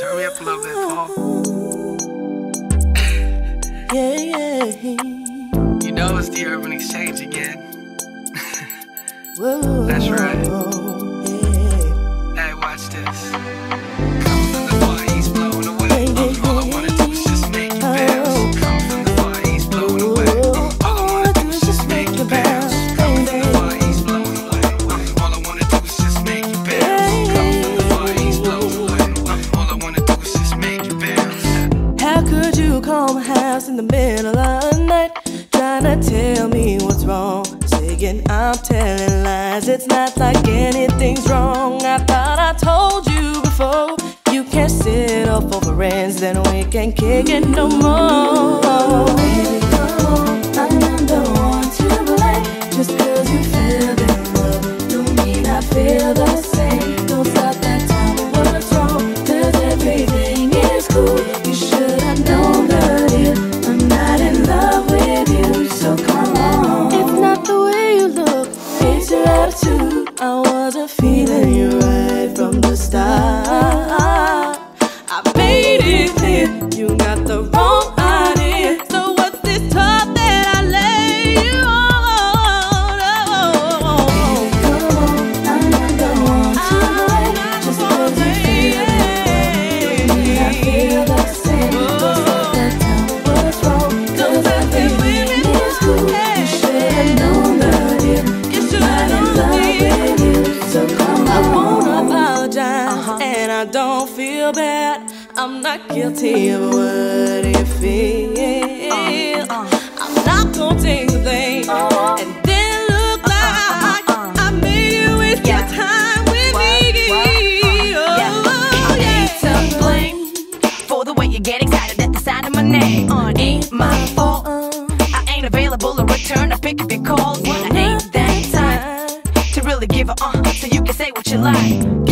Turn me up a little bit, Paul. Yeah, yeah. You know it's the Urban Xchange again. That's right. Call my house in the middle of the night? Trying to tell me what's wrong. Saying I'm telling lies. It's not like anything's wrong. I thought I told you before. You can't sit up for friends, then we can't kick it no more. Baby, don't feel bad. I'm not guilty of what you feel. I'm not gonna take the thing and then look like I made you waste your time with me. Oh, yeah. ain't to blame for the way you get excited at the sound of my name. Uh, ain't my fault. I ain't available to return. I pick up your calls when I ain't that time to really give a uh. So you can say what you like.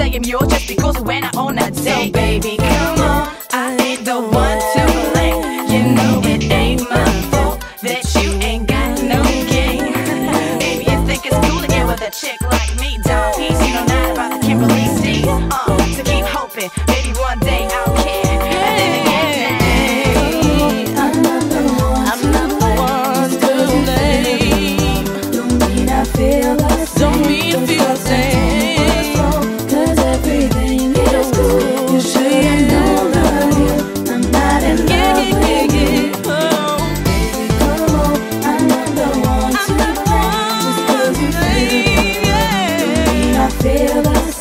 Get. You can't say I'm yours just because went out on that date. So baby, come on. I ain't the one to blame. You know it ain't my fault that you ain't got no game. Maybe you think it's cool to get with a chick like me. Dumb piece, you know not about the Kimberly Steve. Uh, to keep hoping. feel us.